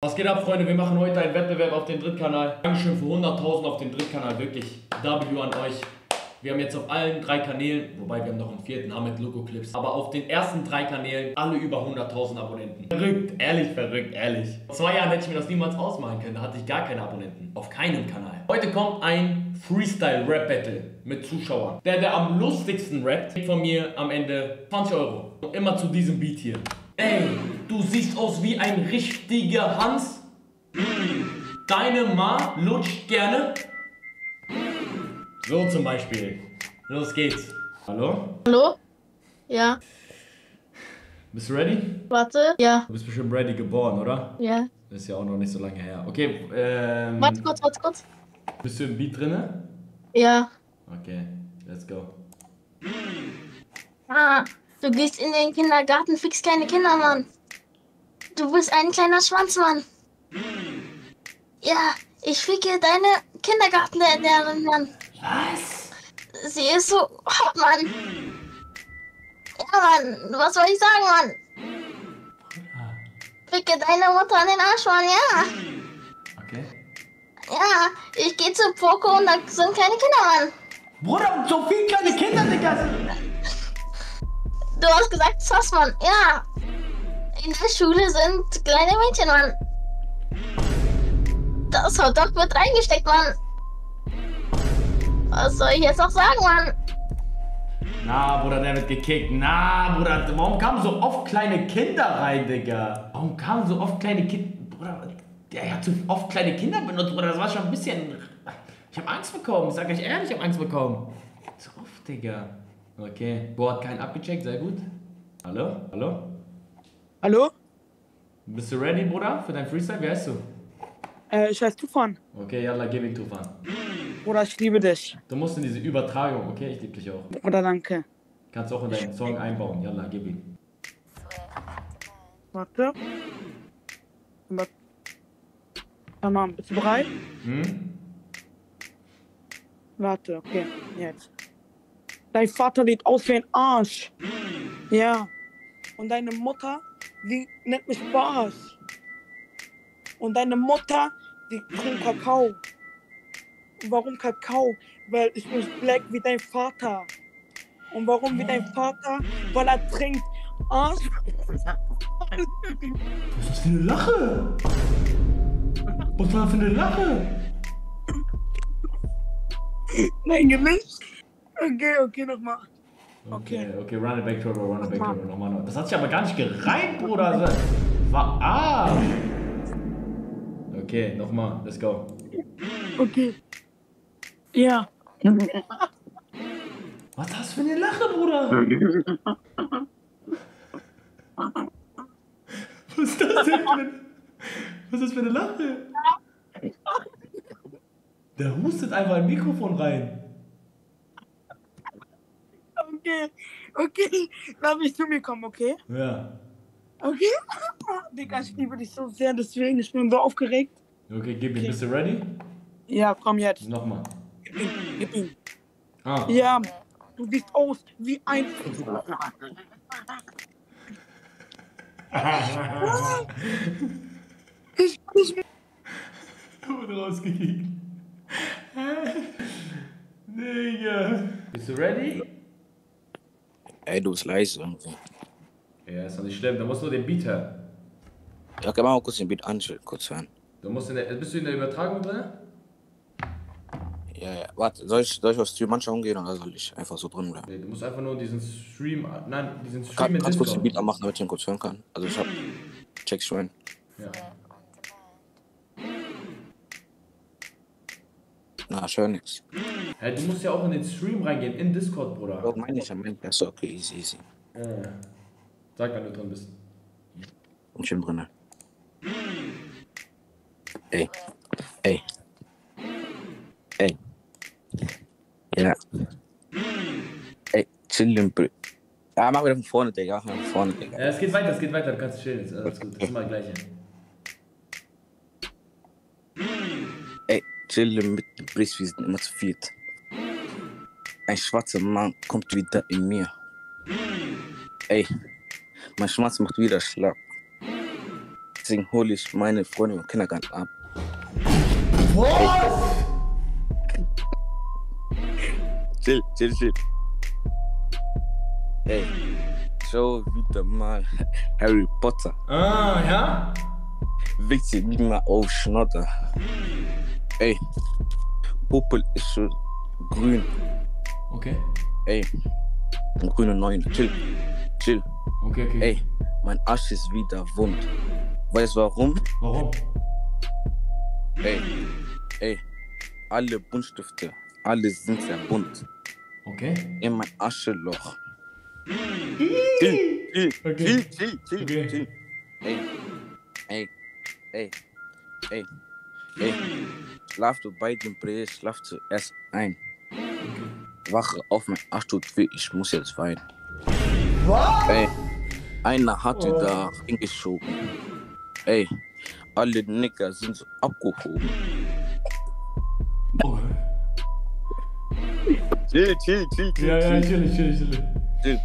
Was geht ab, Freunde? Wir machen heute einen Wettbewerb auf den Drittkanal. Dankeschön für 100.000 auf den Drittkanal, wirklich. W an euch. Wir haben jetzt auf allen drei Kanälen, wobei wir haben noch einen vierten, Hamid Logo Clips, aber auf den ersten drei Kanälen alle über 100.000 Abonnenten. Verrückt, ehrlich verrückt, ehrlich. Vor zwei Jahren hätte ich mir das niemals ausmalen können, da hatte ich gar keine Abonnenten. Auf keinem Kanal. Heute kommt ein Freestyle-Rap-Battle mit Zuschauern. Der, der am lustigsten rappt, kriegt von mir am Ende 20 Euro. Und immer zu diesem Beat hier. Ey, du siehst aus wie ein richtiger Hans. Deine Ma lutscht gerne. So zum Beispiel. Los geht's. Hallo? Hallo? Ja. Bist du ready? Warte. Ja. Du bist bestimmt ready geboren, oder? Ja. Das ist ja auch noch nicht so lange her. Okay, ähm. Warte kurz, warte kurz. Bist du im Beat drinne? Ja. Okay, let's go. Ah, du gehst in den Kindergarten, fix keine Kinder, Mann. Du bist ein kleiner Schwanzmann. Ja, ich ficke deine Kindergartenlehrerin, Mann. Was? Sie ist so hot, Mann. Ja, Mann, was soll ich sagen, Mann? Ficke deine Mutter an den Arsch, Mann, ja. Okay. Ja, ich gehe zu Poco und da sind keine Kinder, Mann. Bruder, so viele kleine Kinder, Digga! Du hast gesagt, Sass, Mann. Ja. In der Schule sind kleine Mädchen, Mann. Das Hotdog wird reingesteckt, Mann. Was soll ich jetzt noch sagen, Mann? Na, Bruder, der wird gekickt. Na, Bruder, warum kamen so oft kleine Kinder rein, Digga? Warum kamen so oft kleine Kinder? Bruder, der hat so oft kleine Kinder benutzt, Bruder. Das war schon ein bisschen. Ich hab Angst bekommen. Sag euch ehrlich, ich hab Angst bekommen. So oft, Digga. Okay. Bo hat keinen abgecheckt, sehr gut. Hallo? Hallo? Hallo? Bist du ready, Bruder, für dein Freestyle? Wer heißt du? Äh, ich heiße Tufan. Okay, yalla, gib ihn Tufan. Bruder, ich liebe dich. Du musst in diese Übertragung, okay? Ich liebe dich auch. Bruder, danke. Kannst auch in deinen Song einbauen. Yalla, gib ihn. Warte. Warte. Tamam, bist du bereit? Hm? Warte, okay, jetzt. Dein Vater sieht aus wie ein Arsch. Ja. Und deine Mutter, die nennt mich Barsch. Und deine Mutter, die trinkt Kakao. Warum Kakao? Weil ich bin black wie dein Vater. Und warum wie dein Vater? Weil er trinkt Arsch. Was ist das für eine Lache? Was war das für eine Lache? Nein, gemischt. Okay, okay, nochmal. Okay, okay, run it back, Trevor, run it back, Trevor. Nochmal noch. Das hat sich aber gar nicht gereimt, Bruder. Das war ah. Okay, nochmal, let's go. Okay. Ja. Was ist das für eine Lache, Bruder? Was ist das denn für eine... Was ist das für eine Lache? Der hustet einfach ein Mikrofon rein. Okay, okay. Darf ich zu mir kommen, okay? Ja. Okay? Digga, ich liebe dich so sehr, deswegen ich bin so aufgeregt. Okay, gib ihn. Bist du ready? Ja, komm jetzt. Nochmal. Gib ihn, gib ihn. Ah. Ja, du siehst aus wie ein. ich, ich, Wurde rausgekickt. Digga. Bist du ready? Ey, du bist leise irgendwie. Ja, ist doch nicht schlimm. Da musst du den Beat hören. Ja, kann man mal kurz den Beat an, kurz hören. Du musst in der, bist du in der Übertragung drin? Ja, ja. Warte, soll ich, soll ich auf Stream anschauen gehen oder soll ich einfach so drin bleiben? Nee, du musst einfach nur diesen Stream, nein, diesen Stream Kann, in kannst du kurz den. Beat anmachen, damit ich ihn kurz hören kann? Also ich hab. Check schon. Ja. Na, ich höre nix. Hey, du musst ja auch in den Stream reingehen, in Discord, Bruder. Oh, meine ich, mein Achso, okay, easy, easy. Ja. Sag, wenn du drin bist. Und schön drinne. Ey. Ey. Ey. Ja. Ey, chillen, Br. Ja, mach wieder von vorne, Digga. Von vorne, Digga. Ja, es geht weiter, es geht weiter, du kannst chillen. Alles gut, das ist immer das Gleiche. Ey, chillen mit dem Brief, wir sind immer zu viert. Ein schwarzer Mann kommt wieder in mir. Ey, mein Schmerz macht wieder Schlag. 18 hole ich meine Freundin im Kindergarten ab. Was? Chill, chill, chill. Ey, schau wieder mal Harry Potter. Ah, ja? Wichtig nicht mehr auf Schnotter. Ey, Popel ist so grün. Okay. Ey, grüne Neun. Chill, chill. Okay, okay. Ey, mein Arsch ist wieder wund. Weißt du warum? Warum? Ey, ey, alle Buntstifte, alle sind sehr bunt. Okay. In mein Ascheloch. Chill, chill, Okay. chill, chill, chill, Okay. chill. Ey, ey, ey, ey, ey. Schlaf du bei dem Brei, schlaf zuerst ein. Wache auf, mein Arsch tut weh, ich muss jetzt weinen. Was? Ey, einer hat wieder hingeschoben. Ey, alle Nigger sind so abgehoben. Oh. Chill, chill, chill, chill, Ja, ja, chill, chillig, chillig, chillig. chill.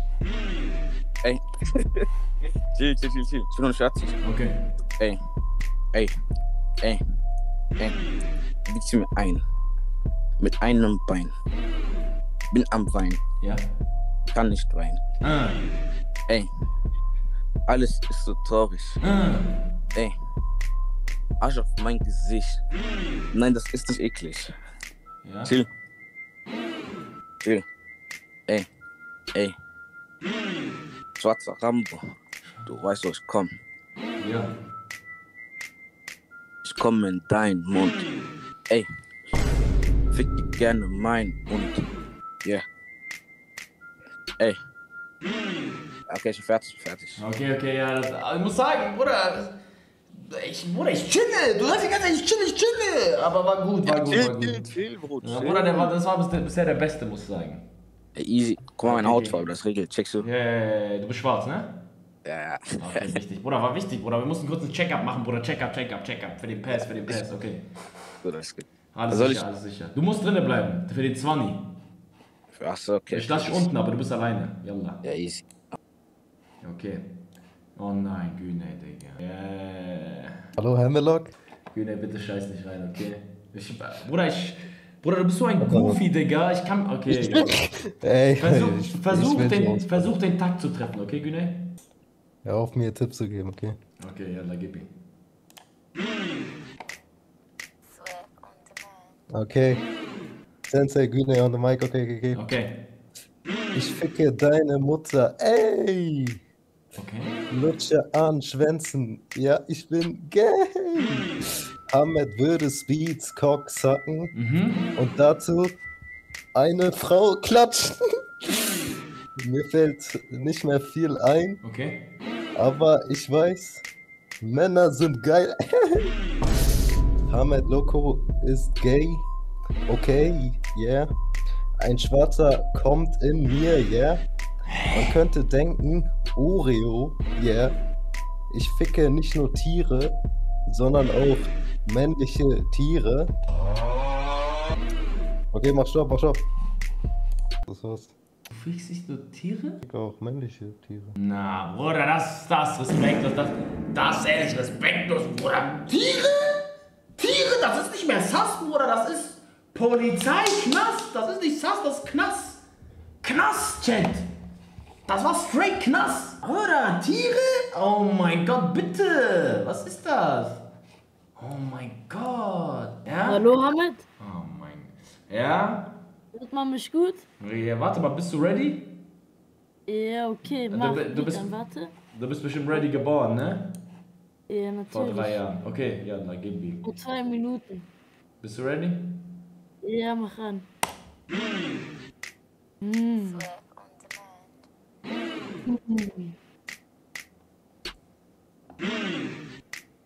Ey. chill, chill, chill, chill. Ich bin noch nicht fertig. Okay. Ey, ey, ey, ey. Wichse mir ein. Mit einem Bein. Bin am Wein, Ja. kann nicht weinen. Ah. Ey, alles ist so traurig. Ah. Ey, Arsch auf mein Gesicht. Nein, das ist nicht eklig. Ja. Chill. Chill. Ey, ey. Schwarzer Rambo. Du weißt, wo ich komm. Ja. Ich komme in deinen Mund. Ey. Fick dir gerne mein Mund. Yeah. Ey. Okay, ich bin fertig, fertig. Okay, okay, ja. Das, ich muss sagen, Bruder. Ich, Bruder, ich chille. Du hast die ganze Zeit, ich chill, ich chille. Aber war gut, war gut, war gut. chill, Bruder. Ja, Bruder, der war, das war bisher, der Beste, muss ich sagen. Ey, easy. Guck mal, Okay, Hautfarbe, das regelt. Checkst du? Ja, ja, ja, du bist schwarz, ne? Ja, ja. Okay, wichtig. Bruder, war wichtig, Bruder. Wir mussten kurz einen Check-up machen, Bruder. Check-up, Check-up, Check-up. Für den Pass, für den Pass, okay. Gut, alles gut. Alles Soll sicher, ich- alles sicher. Du musst drinnen bleiben, für den 20. Achso, okay. Ich lasse dich unten, aber du bist alleine. Yalla. Ja, easy. Okay. Oh nein, Güne, Digga. Yeah. Hallo Hemlock? Güne, bitte scheiß nicht rein, okay? Ich, Bruder, ich. Bruder, du bist so ein Goofy, Digga. Ich kann. Okay. ja. Ey, Versuch, ich, versuch, ich den, versuch den Takt zu treffen, okay, Güne? Hör auf mir Tipps zu geben, okay? Okay, yalla, gib ihn. Okay. Sensei, Güne on the mic, okay, okay, okay. Ich ficke deine Mutter, ey! Okay. Lutsche an, Schwänzen, ja, ich bin gay! Ahmed würde Speeds Cock sacken Mhm. und dazu eine Frau klatschen. Mir fällt nicht mehr viel ein, Okay. aber ich weiß, Männer sind geil. Ahmed Loco ist gay. Okay, yeah. Ein Schwarzer kommt in mir, yeah. Man könnte denken, Oreo, yeah. Ich ficke nicht nur Tiere, sondern auch männliche Tiere. Okay, mach Stopp, mach Stopp. Das war's. Du fickst dich nur Tiere? Ich auch männliche Tiere. Na, Bruder, das, das respektlos, das, das ist ehrlich respektlos, Bruder. Tiere? Tiere, das ist nicht mehr Sass, Bruder, das ist Polizei, Knast, das ist nicht Sass, das ist Knast. Knast, Chat. Das war straight Knast. Bruder, Tiere? Oh mein Gott, bitte. Was ist das? Oh mein Gott. Ja? Hallo Hamid, Oh mein. Ja? hört man mich gut? ja? Warte mal, bist du ready? Ja, okay, mach du du bist- dann warte. Du bist bestimmt ready geboren, ne? Ja, Vor drei natürlich. Jahren. Okay, ja, dann gib ihm. Vor zwei Minuten. Bist du ready? Ja, mach an. Hm.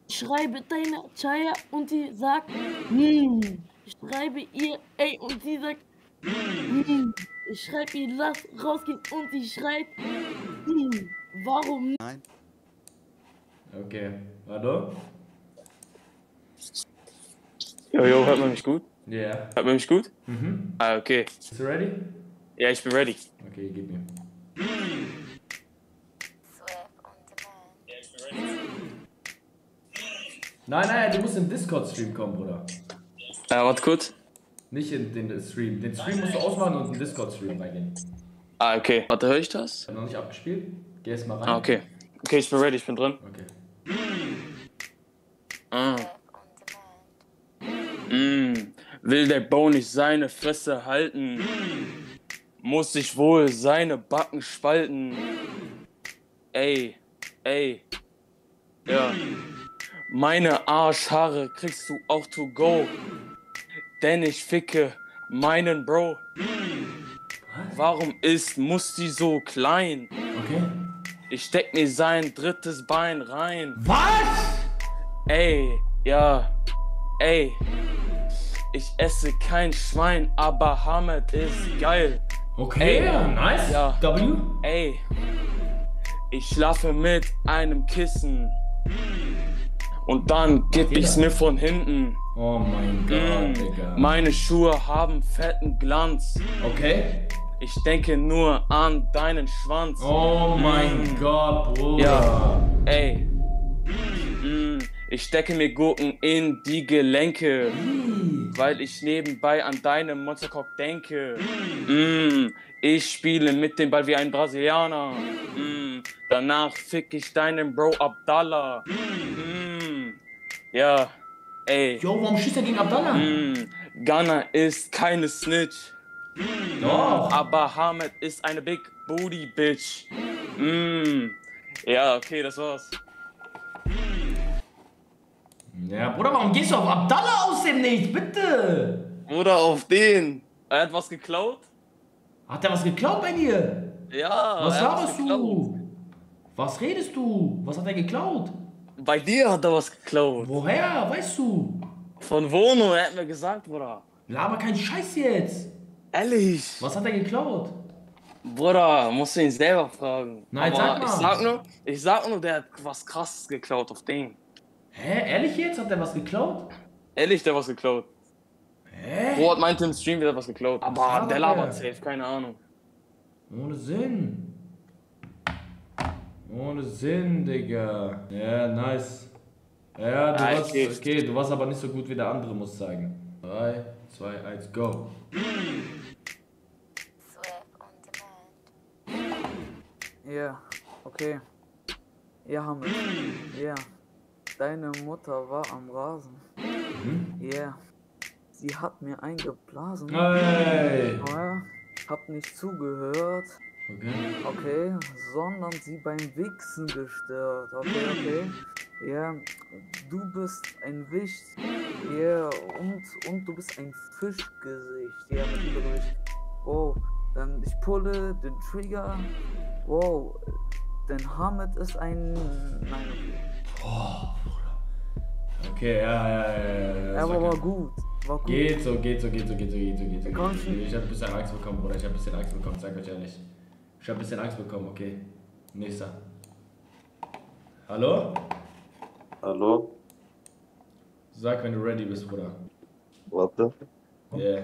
Ich schreibe deine Chaya und die sagt, hm. Ich schreibe ihr, ey, und sie sagt, hm. Ich schreibe ihr, lass rausgehen und sie schreit, hm. Warum Okay. Warte. Jojo, hört man mich gut? Ja. Yeah. Hört man mich gut? Mhm. Ah, okay. Bist du ready? Ja, ich bin ready. Okay, gib mir. Nein, nein, du musst in den Discord-Stream kommen, Bruder. Äh, warte kurz. Nicht in den Stream. Den Stream musst du ausmachen und in den Discord-Stream reingehen. Ah, okay. Warte, höre ich das? Ich hab noch nicht abgespielt. Geh erst mal rein. Ah, okay. Okay, ich bin ready, ich bin drin. Okay. Ah. Mm. Will der Bau nicht seine Fresse halten? Muss ich wohl seine Backen spalten? Ey, ey. Ja. Meine Arschhaare kriegst du auch to go. Denn ich ficke meinen Bro. Warum ist Musti so klein? Okay. Ich steck mir sein drittes Bein rein. Was? Ey, ja, ey. Ich esse kein Schwein, aber Hamid ist geil. Okay, Ey. nice. Ja. W? Ey, ich schlafe mit einem Kissen. Und dann gib ich's mir von hinten. Oh mein Gott, Mm, Digga. meine Schuhe haben fetten Glanz. Okay. Ich denke nur an deinen Schwanz. Oh mein Gott, Bruder. Ja. Ey. Mm, ich stecke mir Gurken in die Gelenke, weil ich nebenbei an deinen Monstercock denke. Mm, ich spiele mit dem Ball wie ein Brasilianer. Mm, danach fick ich deinen Bro Abdallah. Mm, ja, ey. Jo, warum schießt er gegen Abdallah? Mm, Ghana ist keine Snitch. Doch. Aber Hamed ist eine Big Booty Bitch. Mm. Ja, okay, das war's. Ja, Bruder, warum gehst du auf Abdallah aus dem Nichts? Bitte. Oder auf den. Er hat was geklaut? Hat er was geklaut bei dir? Ja. Was er laberst du? Was redest du? Was hat er geklaut? Bei dir hat er was geklaut. Woher? Weißt du? Von Wono, er hat mir gesagt, Bruder. Laber keinen Scheiß jetzt. Ehrlich? Was hat er geklaut? Bruder, musst du ihn selber fragen. Nein, Aber sag mal. Ich sag nur, ich sag nur, der hat was krasses geklaut auf den. Hä? Ehrlich jetzt? Hat er was geklaut? Ehrlich, der hat was geklaut. Hä? Rot meinte im Stream wieder was geklaut. Aber labert der der? labert safe, keine Ahnung. Ohne Sinn. Ohne Sinn, Digga. Ja, nice. Ja, du warst, okay. okay, du warst aber nicht so gut wie der andere, muss ich sagen. 3, 2, 1, go. Ja, okay. Ja, Hamid. Ja. Deine Mutter war am Rasen. Ja. Sie hat mir eingeblasen. Hey! Ja, hab nicht zugehört. Okay. Okay, sondern sie beim Wichsen gestört. Okay, okay. Ja, du bist ein Wicht. Ja, und, und du bist ein Fischgesicht. Ja, mit Übergewicht. Wow, ähm, ich pulle den Trigger. Wow, denn Hamid ist ein. Nein, okay. Okay, ja, ja, ja. ja, Aber war gut. War gut. Geht so, geht so, geht so, geht so, geht so, geht so. Geht so. Ich hab ein bisschen Angst bekommen, Bruder. Ich hab ein bisschen Angst bekommen, sag euch ehrlich. Ich hab ein bisschen Angst bekommen, okay. Nächster. Hallo? Hallo? Sag, wenn du ready bist, Bruder. Warte. Yeah.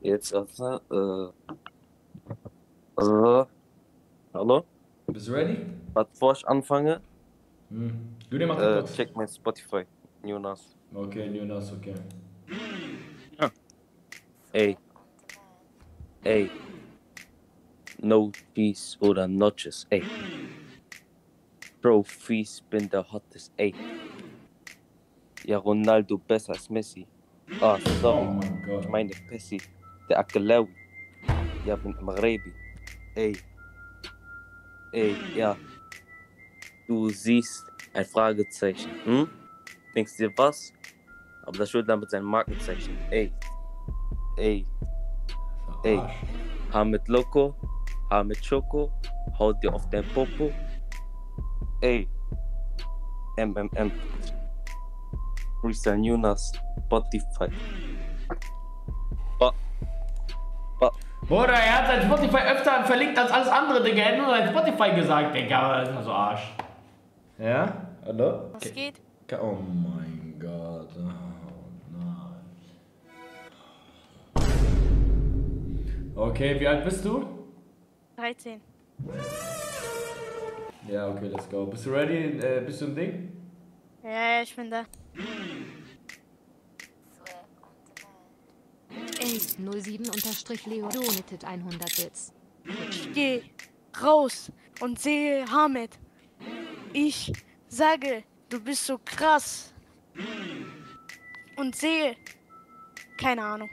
Jetzt, warte. Äh. Also. Hallo? Bist du ready? Warte, bevor ich anfange, Hm. Du äh, check mein Spotify. Jonas. Okay, Jonas, okay. Ey. Ey. No cheese oder Notches, ey. Bro, Freeze, bin der hottest, ey. Ja, Ronaldo besser als Messi. Ah, Oh sorry. mein Gott. Ich meine Pessi, der Akalawi. Ja, bin Maghrebi. Ey. Ey, ja. Du siehst ein Fragezeichen, hm? Denkst dir was? Aber das wird damit sein Markenzeichen. Ey. Ey. Ey. Haar mit Loco, Haar mit Choco, hau dir auf dein Popo. Ey. MMM. Freestyle Jonas, Spotify. Ba. Ba. Bruder, er hat sein Spotify öfter verlinkt als alles andere, Digga. Er hat nur sein Spotify gesagt, Digga. Das ist immer so Arsch. Ja? Hallo? Was geht? Oh mein Gott. Oh nein. Okay, wie alt bist du? 13. Ja, okay, let's go. Bist du ready? Äh, bist du im Ding? Ja, ja, ich bin da. Ey, 07 unterstrich Leo donated 100 Bits. Ich geh raus und sehe Hamed. Ich sage du bist so krass. Und sehe, keine Ahnung.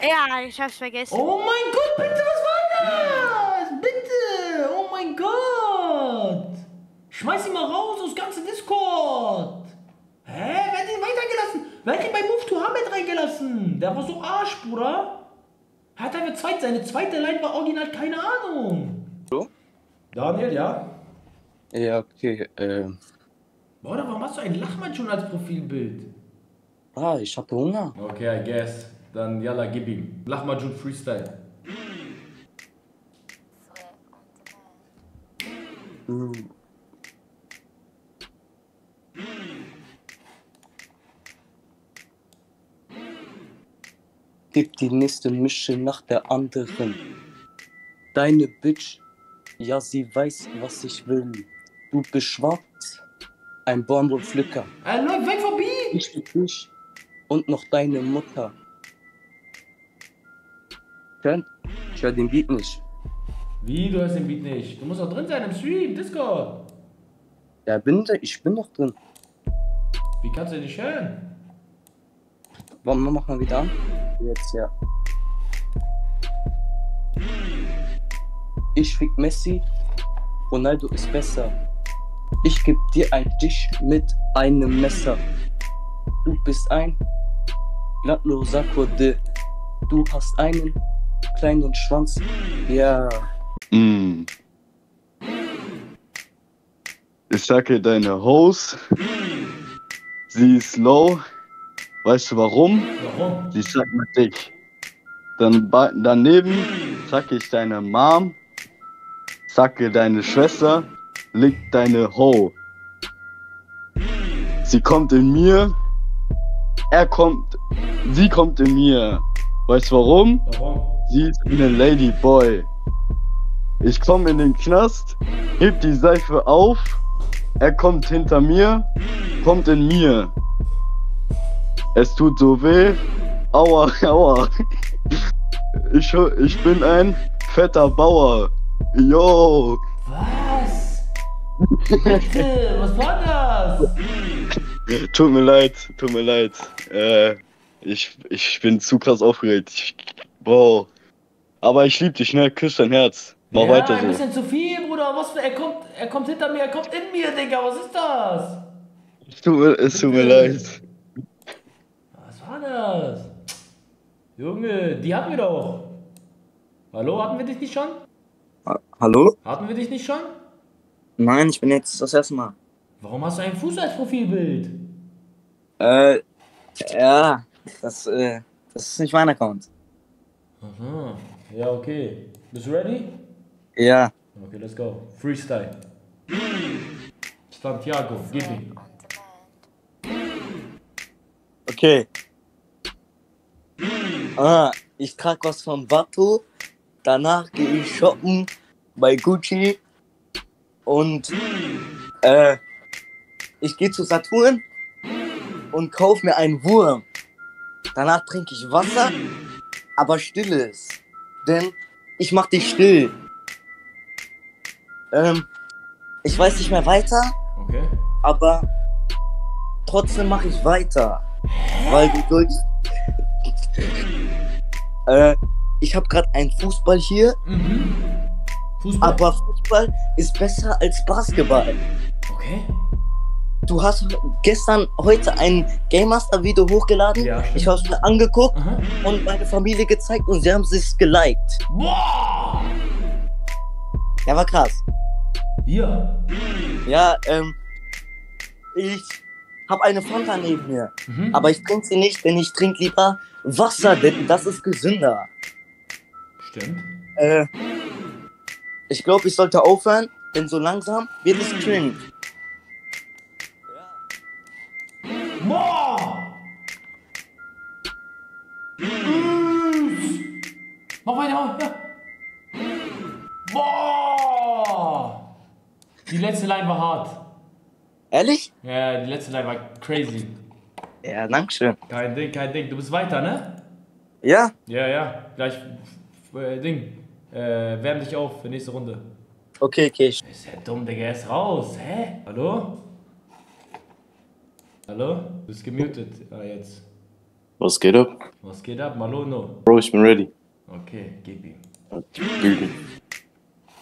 Ja, ich hab's vergessen. Oh mein Gott, bitte, was war das? Bitte! Oh mein Gott! Schmeiß ihn mal raus aus ganze Discord! Hä? Wer hat ihn weitergelassen? Wer hat ihn bei Move to Hamid reingelassen? Der war so Arsch, Bruder. Er hat eine zweite, seine zweite Line war original keine Ahnung. So? Daniel, ja? Ja, okay. Ähm. Bruder, warum hast du ein Lachmann schon als Profilbild? Ah, ich hatte Hunger. Okay, I guess. Dann yalla, gib ihm. Lachmajun Freestyle. Mm. Gib die nächste Mische nach der anderen. Deine Bitch, ja, sie weiß, was ich will. Du bist schwarz, ein Baumwollpflücker. Äh, Leute, weg vorbei! Ich bin dich und noch deine Mutter. Könnt? Ich höre den Beat nicht. Wie, du hörst den Beat nicht? Du musst doch drin sein im Stream, Discord. Ja, bin da, ich bin noch drin. Wie kannst du dich hören? Wollen wir machen wieder an? Jetzt ja. Ich fick Messi, Ronaldo ist besser. Ich geb dir ein Tisch mit einem Messer. Du bist ein glattloser Kurde. Du hast einen kleinen Schwanz. Ja. Mm. Ich sage deine Hose. Sie ist low. Weißt du warum? Warum? Sie sagt mit dich. Dann daneben sag ich deine Mom. Sacke deine Schwester. Liegt deine Ho. Sie kommt in mir. Er kommt. Sie kommt in mir. Weißt du warum? Warum? Sie ist eine Ladyboy. Ich komme in den Knast, heb die Seife auf, er kommt hinter mir, kommt in mir. Es tut so weh, aua, aua. Ich, ich bin ein fetter Bauer. Yo. Was? Bitte, was war das? Tut mir leid, tut mir leid. Äh, ich, ich bin zu krass aufgeregt. Ich, wow. Aber ich lieb dich, ne? Küss dein Herz. Mach ja, weiter ein so. bisschen zu viel, Bruder. Was für, er kommt, er kommt hinter mir, er kommt in mir, Digga. Was ist das? Es tut mir, es tut mir leid. Was war das? Junge, die hatten wir doch. Hallo, hatten wir dich nicht schon? Hallo? Hatten wir dich nicht schon? Nein, ich bin jetzt das erste Mal. Warum hast du einen Fuß als Profilbild? Äh, ja, das, äh, das ist nicht mein Account. Aha. Ja, okay. Bist du ready? Ja. Okay, let's go. Freestyle. Santiago, gib ihm. Okay. Ah, ich trag was von Watto. Danach gehe ich shoppen bei Gucci. Und äh, ich gehe zu Saturn und kauf mir einen Wurm. Danach trinke ich Wasser, aber stilles. Denn ich mach dich still. Ähm, ich weiß nicht mehr weiter, Okay. aber trotzdem mache ich weiter. Weil du durch. äh, ich habe gerade einen Fußball hier, Mhm. Fußball. aber Fußball ist besser als Basketball. Okay. Du hast gestern, heute ein Game Master Video hochgeladen. Ja, ich habe es mir angeguckt Aha. und meine Familie gezeigt und sie haben sich geliked. Boah! Ja, war krass. Hier. Ja, ähm, ich habe eine Fanta neben mir, Mhm. aber ich trinke sie nicht, denn ich trinke lieber Wasser, denn das ist gesünder. Stimmt. Äh, ich glaube, ich sollte aufhören, denn so langsam wird es! Mm. Mach weiter, weiter. Boah! Die letzte Line war hart. Ehrlich? Ja, die letzte Line war crazy. Ja, dankeschön. Kein Ding, kein Ding. Du bist weiter, ne? Ja? Ja, ja. Gleich äh, Ding. Äh, wärm dich auf für nächste Runde. Okay, okay. Ist ja dumm, Digga, er ist raus. Hä? Hallo? Hallo? Du bist gemutet. Ah, jetzt. Was geht ab? Was geht ab, Malono? Bro, ich bin ready. Okay, gib ihm. Bügeln.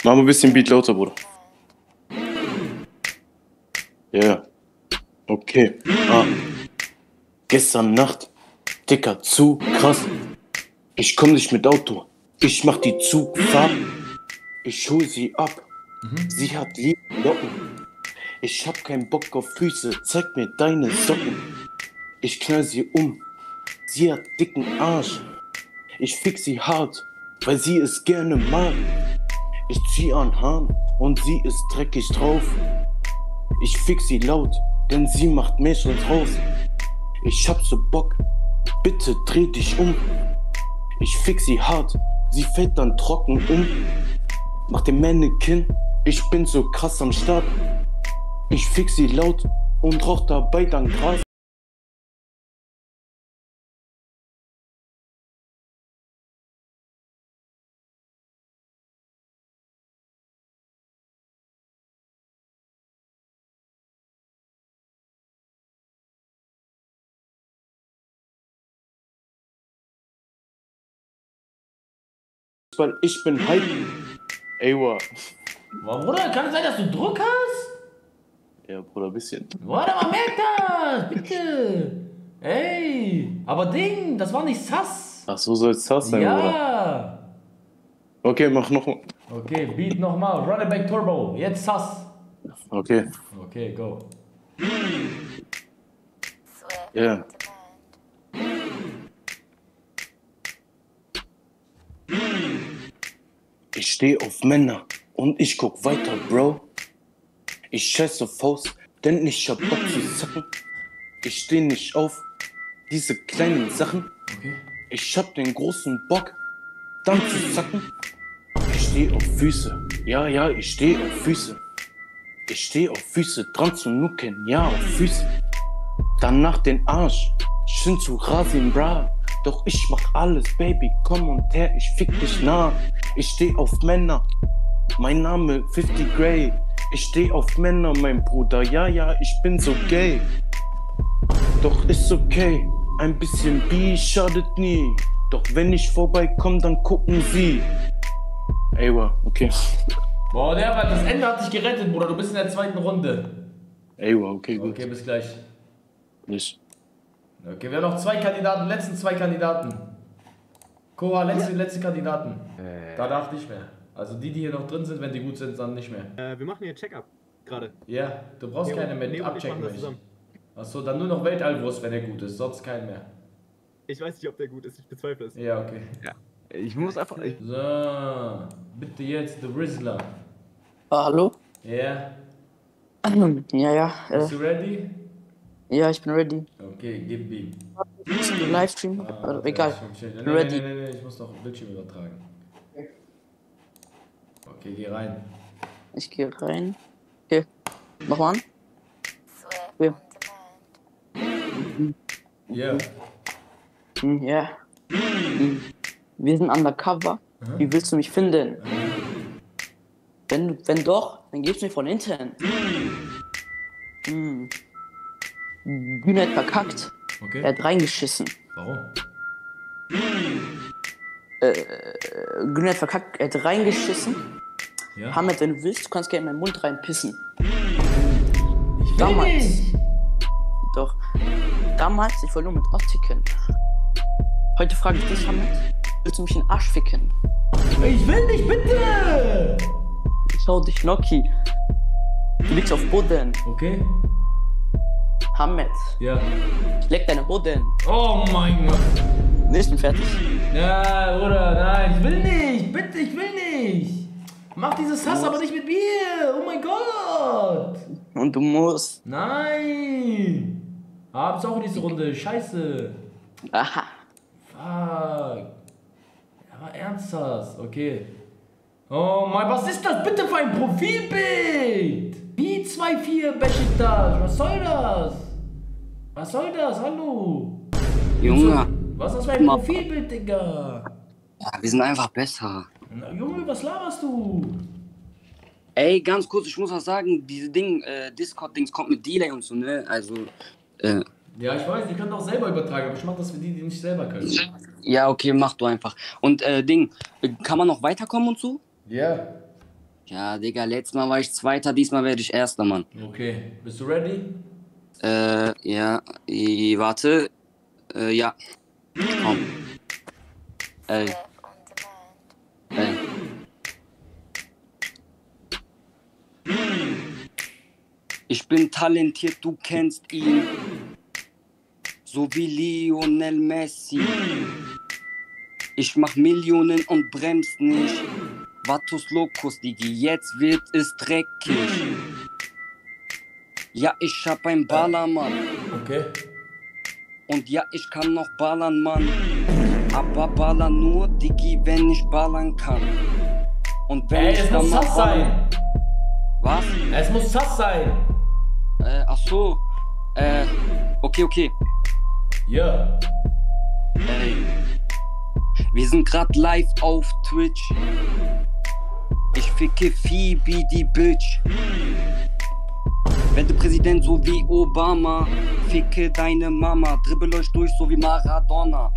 Mach mal ein bisschen Beat lauter, Bruder. Ja. Okay. Ah. Gestern Nacht. Dicker, zu krass. Ich komm nicht mit Auto. Ich mach die Zugfahrt. Ich hol sie ab. Sie hat liebe Locken. Ich hab keinen Bock auf Füße. Zeig mir deine Socken. Ich knall sie um. Sie hat dicken Arsch. Ich fix sie hart, weil sie es gerne mag. Ich zieh an Haaren und sie ist dreckig drauf. Ich fix sie laut, denn sie macht Mädchen raus. Ich hab so Bock, bitte dreh dich um. Ich fix sie hart, sie fällt dann trocken um. Mach den Mannequin, ich bin so krass am Start. Ich fix sie laut und rauch dabei dann Gras. Weil ich bin hype. Ey, wa. Boah, Bruder, kann es sein, dass du Druck hast? Ja, Bruder, ein bisschen. Warte mal, merk das! Bitte! Ey! Aber Ding, das war nicht Sass! Ach, so soll es das sein, Bruder. Ja! Okay, mach noch mal. Okay, Beat nochmal. Run it back Turbo. Jetzt Sass. Okay. Okay, go. Ja. Ich steh auf Männer und ich guck weiter, Bro. Ich scheiß auf Haus, denn ich hab Bock zu zacken. Ich steh nicht auf diese kleinen Sachen. Ich hab den großen Bock, dann zu zacken. Ich steh auf Füße, ja, ja, ich steh auf Füße. Ich steh auf Füße, dran zu nucken, ja, auf Füße. Danach den Arsch, schön zu rasieren, bra. Doch ich mach alles, Baby, komm und her, ich fick dich nah. Ich steh auf Männer, mein Name 50 Grey. Ich steh auf Männer, mein Bruder, ja, ja, ich bin so gay. Doch ist okay, ein bisschen Bi schadet nie. Doch wenn ich vorbeikomm, dann gucken sie. Ey, okay. Boah, der war, das Ende hat dich gerettet, Bruder. Du bist in der zweiten Runde. Ey, okay, gut. Okay, bis gleich. Nicht. Okay, wir haben noch zwei Kandidaten, letzten zwei Kandidaten. Koa, letzte, letzte Kandidaten. Danach nicht mehr. Also die, die hier noch drin sind, wenn die gut sind, dann nicht mehr. Äh, wir machen hier Check-up gerade. Ja, du brauchst Neo- keine mehr, die abchecken machen das möchte. zusammen. Achso, dann nur noch Weltallwurst, wenn der gut ist, sonst keinen mehr. Ich weiß nicht, ob der gut ist, ich bezweifle es. Ja, okay. Ich muss einfach. Ich So, bitte jetzt, The Rizzler. Ah, hallo? Ja, Ja, ja. bist Äh, du ready? Ja, ich bin ready. Okay, gib du Livestream? Ah, egal. Schön, schön. Bin Nee, ready. Nee, nee, nee, ich muss noch Bildschirm übertragen. Okay, geh rein. Ich gehe rein. Okay. Mach mal an. Ja. Hm, Ja. Wir sind undercover. Wie willst du mich finden? Wenn, wenn doch, dann gib's mir von hinten. Hm. Bühne hat verkackt. Okay. Er hat reingeschissen. Warum? Äh, Güne hat verkackt, er hat reingeschissen. Ja. Hamid, wenn du willst, du kannst gerne in meinen Mund reinpissen. Ich will Damals. nicht. Doch. Damals, ich wollte nur mit Optiken. Heute frage ich dich, Hamid, willst du mich in den Arsch ficken? Ich will nicht, bitte! Schau dich, Noki. Du liegst auf Boden. Okay. Hamid, Ja. leck deine Hoden. Oh mein Gott. Nee, ich bin fertig. Ja, Bruder, nein, ich will nicht. Bitte, ich will nicht. Mach dieses Hass aber nicht mit mir. Oh mein Gott. Und du musst. Nein. Hab's auch nächste Runde. Scheiße. Aha. Fuck. Aber ernsthaft. Okay. Oh mein, was ist das bitte für ein Profilbild? Wie 2-4 Besiktas? Was soll das? Was soll das? Hallo? Junge. Was ist das für ein Ma- Profilbild, Digga? Ja, wir sind einfach besser. Na, Junge, was laberst du? Ey, ganz kurz, ich muss was sagen, diese Ding, äh, Discord-Dings kommt mit Delay und so, ne? Also, äh, Ja, ich weiß, die können auch selber übertragen, aber ich mach das für die, die nicht selber können. ja, okay, mach du einfach. Und, äh, Ding, äh, kann man noch weiterkommen und so? Ja. Ja, Digga, letztes Mal war ich Zweiter, diesmal werde ich Erster, Mann. Okay, bist du ready? Äh, ja, i, warte. Äh, ja. Komm. Ey. Ey. Ich bin talentiert, du kennst ihn. So wie Lionel Messi. Ich mach Millionen und bremst nicht. Vatus Locus, Digi, jetzt wird es dreckig. Ja, ich hab ein Ballermann. Okay. Und ja, ich kann noch ballern, Mann. Aber ballern nur, Digi, wenn ich ballern kann. Und wenn Ey, ich es dann muss sass sein. Was? Es muss sass sein. Äh, ach so. Äh, okay, okay. Ja. Ey. Wir sind grad live auf Twitch. Ich ficke Phoebe, die Bitch. Werde Präsident so wie Obama. Ficke deine Mama. Dribbel euch durch so wie Maradona.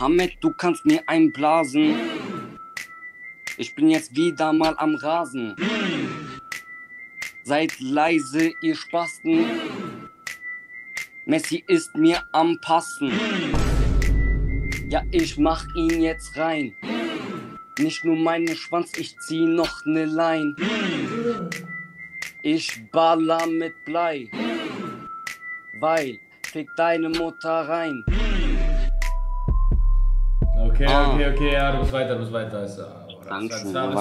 Hamed, du kannst mir einblasen. Ich bin jetzt wieder mal am Rasen. Seid leise, ihr Spasten. Messi ist mir am Passen. Ja, ich mach ihn jetzt rein. Nicht nur meinen Schwanz, ich zieh noch ne Line. Ich baller mit Blei. Weil, fick deine Mutter rein. Okay, Ah. okay, okay, ja, du bist weiter, du bist weiter. Ja, Bruder,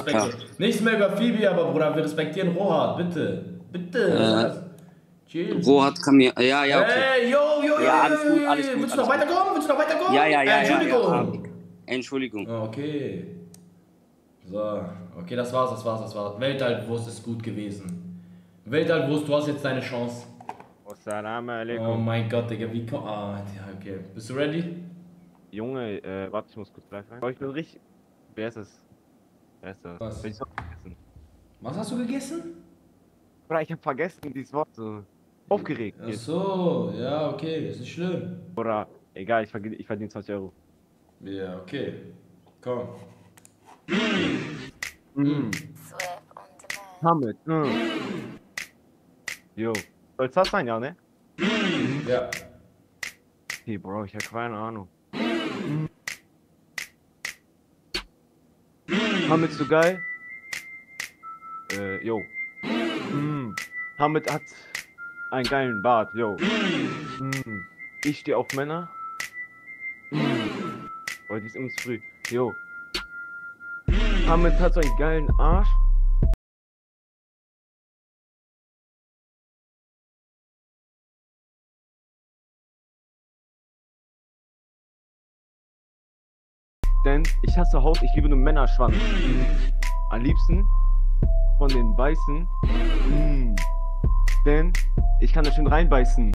Dankeschön. Nichts mehr über Phoebe, aber Bruder, wir respektieren Rohat, bitte. Bitte. Äh, Chill. Rohat kann mir. Ja, ja, okay. Ey, yo, yo, yo, Ja, alles yo, gut, yo, alles yo. gut, Willst du noch weiterkommen? Willst du noch weiterkommen? Ja, ja, ja, Äh, ja, Entschuldigung. ja. Entschuldigung. Ah, Okay. So, okay, das war's, das war's, das war's. Weltallwurst ist gut gewesen. Weltallwurst, du hast jetzt deine Chance. Assalamu Oh alaikum. mein Gott, Digga, wie komm. Ah, ja, okay. Bist du ready? Junge, äh, warte, ich muss kurz live rein. Oh, ich bin richtig. Wer ist es? Wer ist das? Was? Ich hab vergessen. Was hast du gegessen? Oder ich hab vergessen, dieses Wort so. Aufgeregt. Ach so, ja, okay, ist nicht schlimm. Oder, egal, ich verdiene, ich verdiene 20 Euro. Ja, okay. Komm. Mhm. Hamid. Mhm. Jo. Soll's das sein, ja, ne? Ja. Okay, Bro, ich hab keine Ahnung. Hamid, so geil? Äh, jo. Mm. Hamid hat einen geilen Bart, jo. Mm. Ich stehe auf Männer. Mm. Oh, die ist immer zu früh. Jo. Hamid hat so einen geilen Arsch. Denn ich hasse Haut, ich liebe nur Männerschwanz. Am liebsten von den Weißen. Mm. Denn ich kann da schön reinbeißen.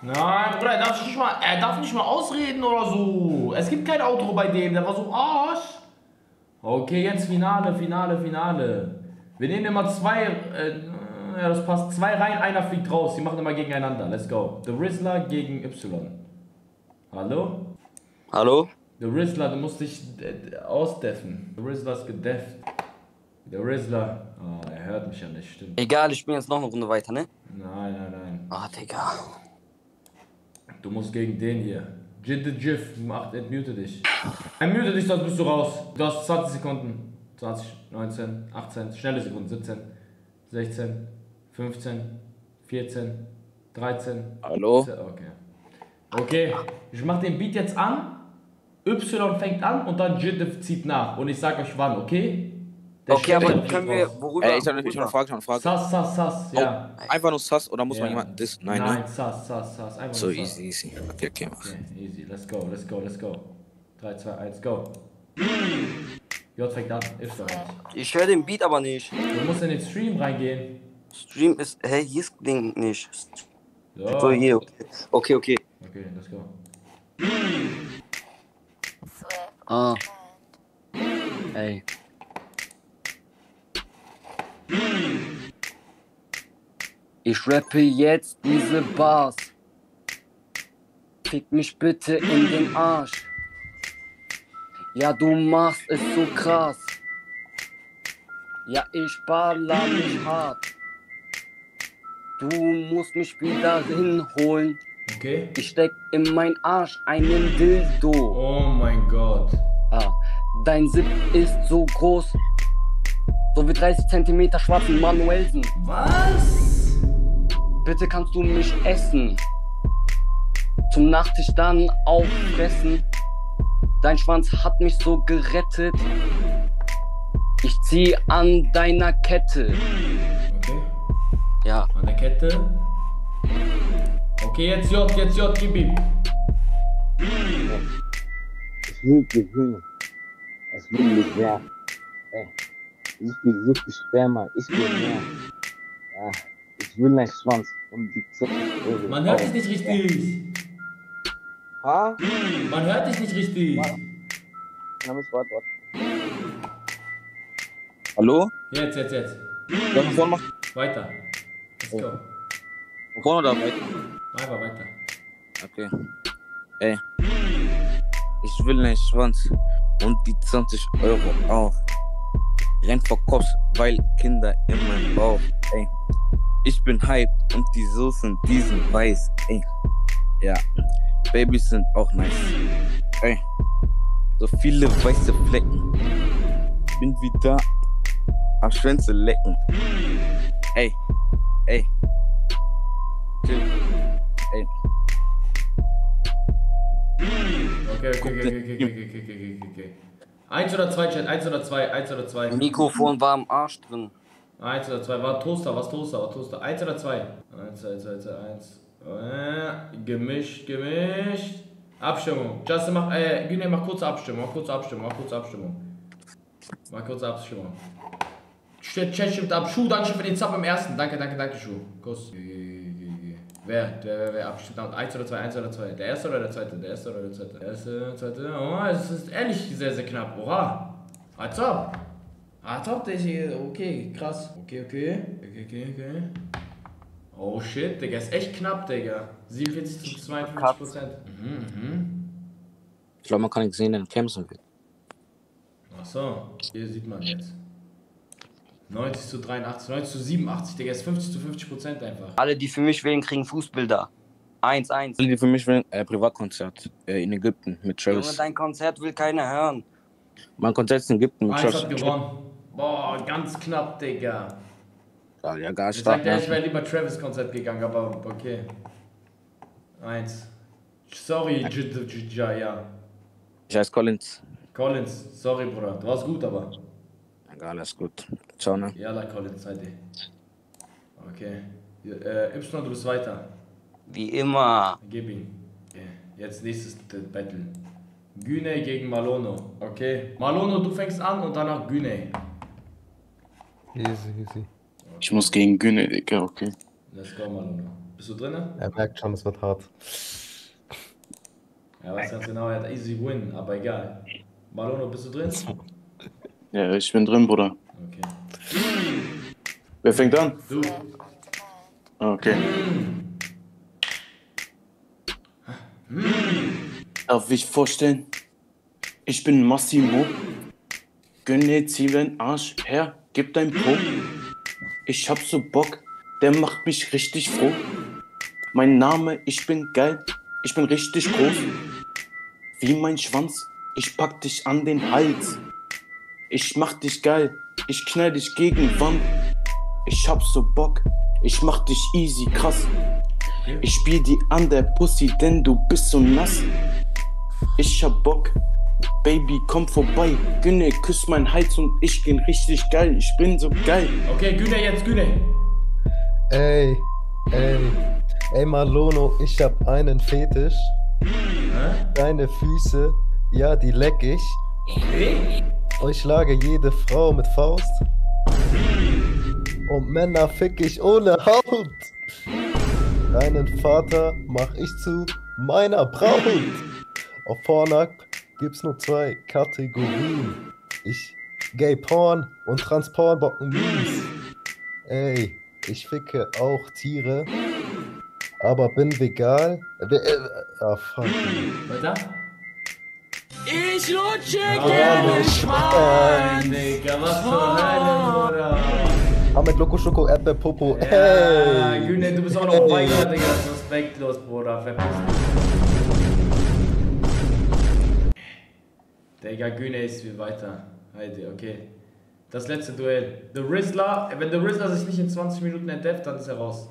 Nein, darf nicht mal, er darf nicht mal ausreden oder so. Es gibt kein Outro bei dem, der war so Arsch. Okay, jetzt Finale, Finale, Finale. Wir nehmen immer zwei, äh, ja, das passt. Zwei rein, einer fliegt raus. Die machen immer gegeneinander. Let's go. The Rizzler gegen Y. Hallo? Hallo? The Rizzler, du musst dich äh, ausdeffen. The Rizzler ist gedefft. The Rizzler. Ah, er hört mich ja nicht, stimmt. Egal, ich bin jetzt noch eine Runde weiter, ne? Nein, nein, nein. Ah, Digga. Du musst gegen den hier. Jid the Jiff, mach, entmute dich. Entmute dich, sonst bist du raus. Du hast 20 Sekunden. 20, 19, 18, schnelle Sekunden. 17, 16, 15, 14, 13. Hallo? 17, Okay. Okay, ich mach den Beat jetzt an. Y fängt an und dann Jid zieht nach. Und ich sag euch wann, okay? Der Okay, aber können wir, worüber? Ey, ich habe ich hab eine Frage, ich hab eine Frage. Sass, sass, sass, ja. Oh, einfach nur Sass oder muss Ja. man jemanden dissen? Nein, Nein, ne? sass, sass, sass. Einfach So nur sass. easy, easy. Okay, okay, mach. Okay, easy. Let's go, let's go, let's go. 3, 2, 1, go. J fängt an. Y. Ich höre den Beat aber nicht. Du musst in den Stream reingehen. Stream ist. Hä, hier ist Ding nicht. So. So, hier, okay. Okay, okay. Okay, let's go. Ah. Ey. Ich rappe jetzt diese Bars. Fick mich bitte in den Arsch. Ja, du machst es so krass. Ja, ich baller mich hart. Du musst mich wieder hinholen. Okay. Ich steck in mein Arsch einen Dildo. Oh mein Gott. Ah, dein Sip ist so groß. So wie 30 Zentimeter schwarzen Manuelsen. Was? Bitte kannst du mich essen. Zum Nachtisch dann auffressen. Dein Schwanz hat mich so gerettet. Ich zieh an deiner Kette. Okay. Ja. An der Kette. Okay, jetzt J, jetzt J, gib ihm. Ich will gewinnen. Es will mich sehr. Ey, ich will so viel Sperma, ich will mehr. Ja, ich will einen Schwanz und die Zecke. Man hört dich nicht richtig. Ha? Man hört dich nicht richtig. Na, muss warte, warte. Hallo? Jetzt, jetzt, jetzt. Soll ich vorne machen? Weiter. Let's go. Von vorne oder weiter? Einfach weiter. Okay. Ey. Ich will einen Schwanz und die 20 Euro auch. Renn vor Kopf, weil Kinder in meinem Bauch. Ey. Ich bin Hype und die Soßen, die sind weiß. Ey. Ja. Babys sind auch nice. Ey. So viele weiße Flecken. Bin wieder am Schwänze lecken. Ey. Ey. Chill. Ey. Okay, okay, okay, okay, okay, okay, okay, okay, okay, okay. Eins oder zwei, Chat, eins oder zwei, eins oder zwei. Mikrofon war am Arsch drin. Eins oder zwei, war Toaster, was Toaster, war Toaster. Eins oder zwei? Eins, zwei, zwei, eins. Äh, gemischt, gemischt. Abstimmung. Justin mach, äh, Güne, mach kurze Abstimmung, mach kurze Abstimmung, mach kurze Abstimmung. Mach kurze Abstimmung. Chat, Chat stimmt ab. Schuh, danke für den Zap im ersten. Danke, danke, danke, Schuh. Kuss. Wer, wer, wer, wer? Eins oder zwei, eins oder zwei. Der erste oder der zweite? Der erste oder der zweite? Der erste, zweite. Oh, es ist ehrlich sehr, sehr knapp. Oha. Als ob. Als ob, das hier. Okay, krass. Okay, okay. Okay, okay, okay. Oh shit, Digga, ist echt knapp, Digga. 47 zu 52 Prozent. Mhm, mhm. Ich glaube, man kann nicht sehen, den kämpfen will. Ach so, hier sieht man jetzt. 90 zu 83, 90 zu 87, Digga, ist 50 zu 50 Prozent einfach. Alle, die für mich wählen, kriegen Fußbilder. 1-1. Alle, die für mich will, äh, Privatkonzert äh, in Ägypten mit Junge, Travis. dein Konzert will keiner hören. Mein Konzert ist in Ägypten mit Eins Travis. hat gewonnen. Boah, ganz knapp, Digga. Ja, ja, gar Ich stark. sagte, ja, ich Ne? wäre lieber Travis-Konzert gegangen, aber okay. Eins. Sorry, ja. Ich heiße Collins. Collins, sorry, Bruder. Du warst gut, aber. Egal, alles gut. Ciao, ne? Ja, la Collins, seid ihr. Okay. Äh, Y, du bist weiter. Wie immer. Gib ihn. Okay. Jetzt nächstes Battle. Güne gegen Malono. Okay. Malono, du fängst an und danach Güne. Easy, easy. Ich muss gegen Güne, Digga, okay. Let's go, Malono. Bist du drinne? Er merkt schon, es wird hart. Ja, weiß ganz genau, er hat easy win, aber egal. Malono, bist du drin? Ja, ich bin drin, Bruder. Okay. Wer fängt an? Du. Okay. Darf ich vorstellen? Ich bin Massimo. Gönne, zieh deinen Arsch her, gib dein Po. Ich hab so Bock, der macht mich richtig froh. Mein Name, ich bin geil, ich bin richtig groß. Wie mein Schwanz, ich pack dich an den Hals. Ich mach dich geil, ich knall dich gegen Wand. Ich hab so Bock, ich mach dich easy krass. Ich spiel die an der Pussy, denn du bist so nass. Ich hab Bock, Baby, komm vorbei. Günne, küss mein Hals und ich bin richtig geil. Ich bin so geil. Okay, Güne jetzt, Güne. Ey, ey, ey Malono, ich hab einen Fetisch. Deine Füße, ja, die leck ich. Okay. Und ich schlage jede Frau mit Faust. Und Männer fick ich ohne Haut. Deinen Vater mach ich zu meiner Braut. Auf Pornhub gibt's nur zwei Kategorien. Ich Gay Porn und Transportbocken mies. Ey, ich ficke auch Tiere, aber bin vegan. Äh, äh, ah, fuck. Weiter. Ich lutsche gerne Schwein. Digga, was zur Hölle, Bruder. Ahmed Loco Schoko Erdbeer Popo. Ja, Ey. Güne, du bist auch noch weiter, Digga. Respektlos, Bruder. Verpiss dich. Digga, Güne ist viel weiter. Heide, okay. Das letzte Duell. The Rizzler, wenn der Rizzler sich nicht in 20 Minuten entdefft, dann ist er raus.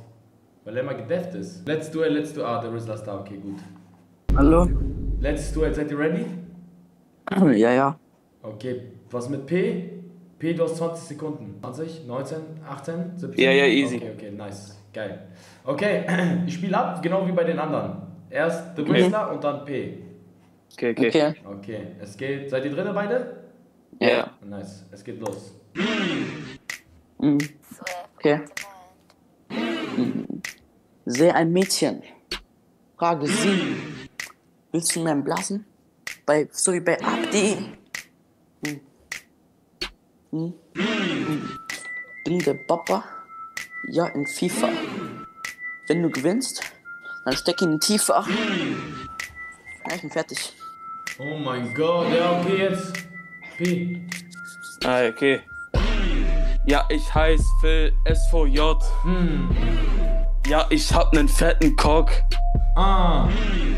Weil er immer gedefft ist. Letztes Duell, letztes Duell. Ah, der Rizzler ist da, okay, gut. Hallo? Letztes Duell, seid ihr ready? Ja, ja. Okay, was mit P? P, du hast 20 Sekunden. 20, 19, 18, 17? Ja, ja, easy. Okay, okay, nice. Geil. Okay, ich spiele ab, genau wie bei den anderen. Erst The Okay. Whistler und dann P. Okay, okay. Okay, es geht. Seid ihr drin beide? Ja. Nice, es geht los. Mhm. Okay. Mhm. Sehe ein Mädchen. Frage sie. Willst du mir einen blasen? Bei, so wie bei Abdi. Mhm. Bin der Papa. Ja, in FIFA. Wenn du gewinnst, dann steck ihn tiefer. Ja, ich bin fertig. Oh mein Gott, ja, okay, jetzt. P. Ah, okay. Ja, ich heiß Phil SVJ. Hm. Ja, ich hab nen fetten Cock. Ah.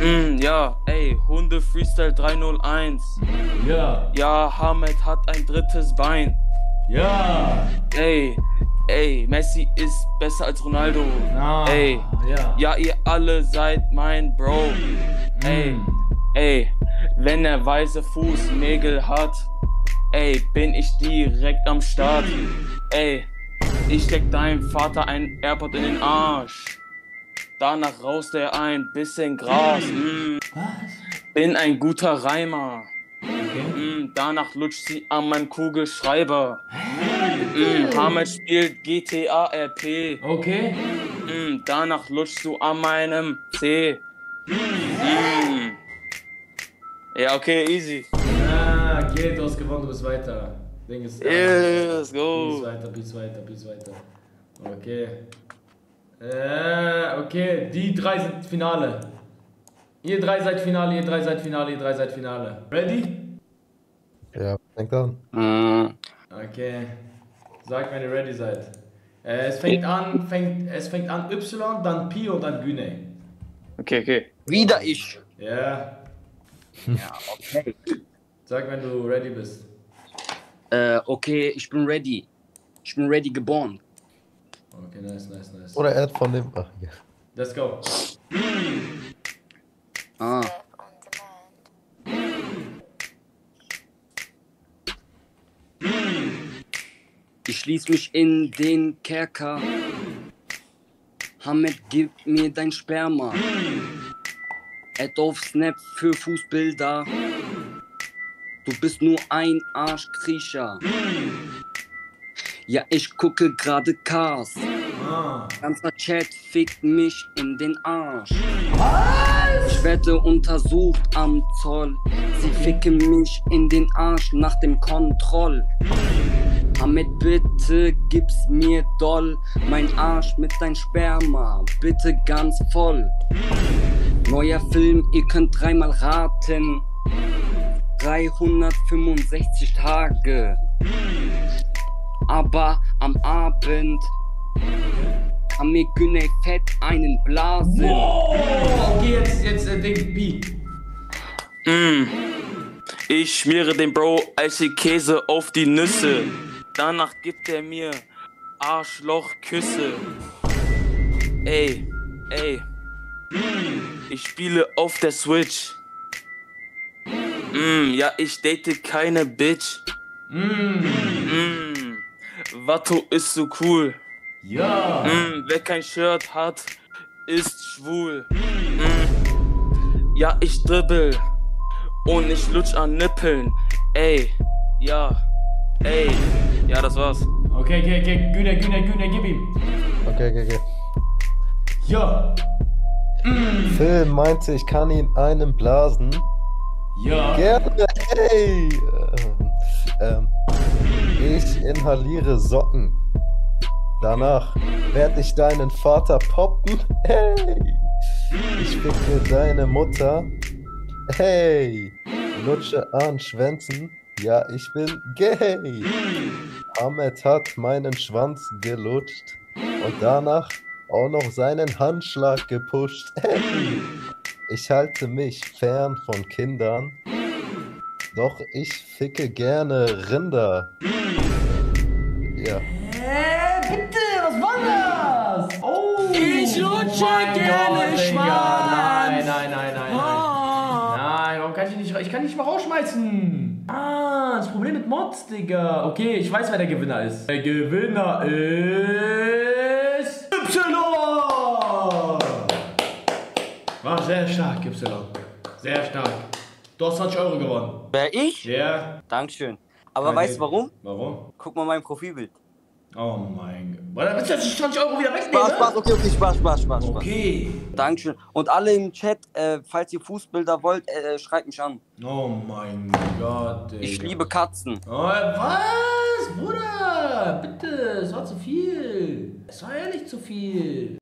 Mm, ja, ey, Hunde Freestyle 301. Ja. Ja, Hamed hat ein drittes Bein. Ja. Ey, ey, Messi ist besser als Ronaldo. Ah, ey, ja. ja, ihr alle seid mein Bro. Ey, ey, wenn er weiße Fußnägel hat, ey, bin ich direkt am Start. Ey, ich steck deinem Vater ein Airpod in den Arsch. Danach raust er ein bisschen Gras. Mm. Bin ein guter Reimer. Mm, danach lutscht sie an meinem Kugelschreiber. Mm, Hamed spielt GTA RP. Okay. Danach lutschst du an meinem C. Ja, okay, easy. Ah, okay, du hast gewonnen, du bist weiter. Ding ist da. Yeah, let's go. Bis weiter, bis weiter, bis weiter. Okay. Äh, okay, die drei sind Finale. Ihr drei seid Finale, ihr drei seid Finale, ihr drei seid Finale. Ready? Ja, denk an. Okay. Sagt, wenn ihr ready seid. Äh, es fängt an, fängt, es fängt an Y, dann Pi und dann Güne. Okay, okay. Wieder ich. Ja. Ja, okay. Sag, wenn du ready bist. Äh, okay, ich bin ready. Ich bin ready geboren. Okay, nice, nice, nice. Oder er hat von dem. Ach, ja. Let's go. Ah. Ich schließ mich in den Kerker. Hamed, gib mir dein Sperma. Add auf Snap für Fußbilder. Du bist nur ein Arschkriecher. Ja, ich gucke gerade Cars. Ganzer Chat fickt mich in den Arsch. Ich werde untersucht am Zoll. Sie ficken mich in den Arsch nach dem Kontroll. Hamed, bitte gib's mir doll. Mein Arsch mit dein Sperma, bitte ganz voll. Neuer Film, ihr könnt dreimal raten. 365 Tage. Aber am Abend kann mir Güney fett einen blasen. Okay, jetzt, jetzt äh, Ding, Pi. Mm. Ich schmiere dem Bro Eisig Käse auf die Nüsse. Danach gibt er mir Arschlochküsse. Ey, ey. Ich spiele auf der Switch. Mm, ja, ich date keine Bitch. Mm. Mm, Watto ist so cool. Ja. Mm, wer kein Shirt hat, ist schwul. Mm, ja, ich dribbel und ich lutsch an Nippeln. Ey, ja, ey, ja, das war's. Okay, okay, okay. Güne, Güne, Güne, gib ihm. Okay, okay, okay. Ja. Phil meinte, ich kann ihn einen blasen. Ja. Gerne, hey! Ähm, ähm, ich inhaliere Socken. Danach werde ich deinen Vater poppen. Hey! Ich ficke deine Mutter. Hey! Lutsche an Schwänzen. Ja, ich bin gay. Ahmed hat meinen Schwanz gelutscht und danach auch noch seinen Handschlag gepusht. Hey! Ich halte mich fern von Kindern, doch ich ficke gerne Rinder. Ja. Hä, bitte, was war das? Oh! Ich lutsche mein gerne Gott. Schwanz. Nein, nein, nein, nein, nein. Oh. Nein, warum kann ich nicht, ich kann nicht mal rausschmeißen. Ah, das Problem mit Mods, Digga. Okay, ich weiß, wer der Gewinner ist. Der Gewinner ist... Y! War sehr stark, Y. Sehr stark. Du hast 20 Euro gewonnen. Wer ich? Ja. Dankeschön. Aber Kein weißt du warum? Warum? Guck mal mein Profilbild. Oh mein Gott. Warte, willst du jetzt die 20 Euro wieder wegnehmen? Spaß, Spaß, okay, okay, Spaß, Spaß, Spaß. Spaß. Okay. Dankeschön. Und alle im Chat, äh, falls ihr Fußbilder wollt, äh, schreibt mich an. Oh mein Gott, Digga. Ich liebe Katzen. Oh, was? Bruder, bitte, es war zu viel. Es war ehrlich zu viel.